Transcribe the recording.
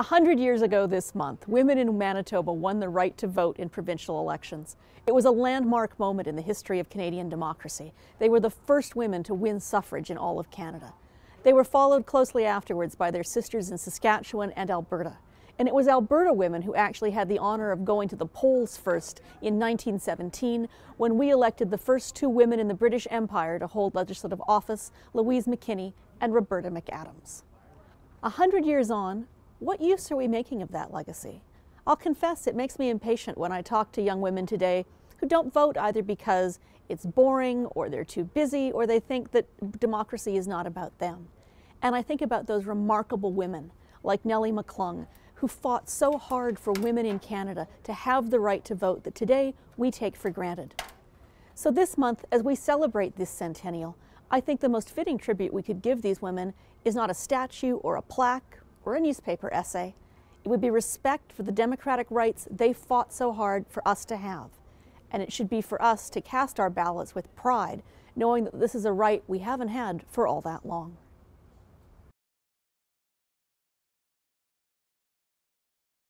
A hundred years ago this month, women in Manitoba won the right to vote in provincial elections. It was a landmark moment in the history of Canadian democracy. They were the first women to win suffrage in all of Canada. They were followed closely afterwards by their sisters in Saskatchewan and Alberta. And it was Alberta women who actually had the honor of going to the polls first in 1917 when we elected the first two women in the British Empire to hold legislative office, Louise McKinney and Roberta McAdams. A hundred years on, what use are we making of that legacy? I'll confess it makes me impatient when I talk to young women today who don't vote either because it's boring or they're too busy or they think that democracy is not about them. And I think about those remarkable women like Nellie McClung who fought so hard for women in Canada to have the right to vote that today we take for granted. So this month, as we celebrate this centennial, I think the most fitting tribute we could give these women is not a statue or a plaque or a newspaper essay. It would be respect for the democratic rights they fought so hard for us to have. And it should be for us to cast our ballots with pride, knowing that this is a right we haven't had for all that long.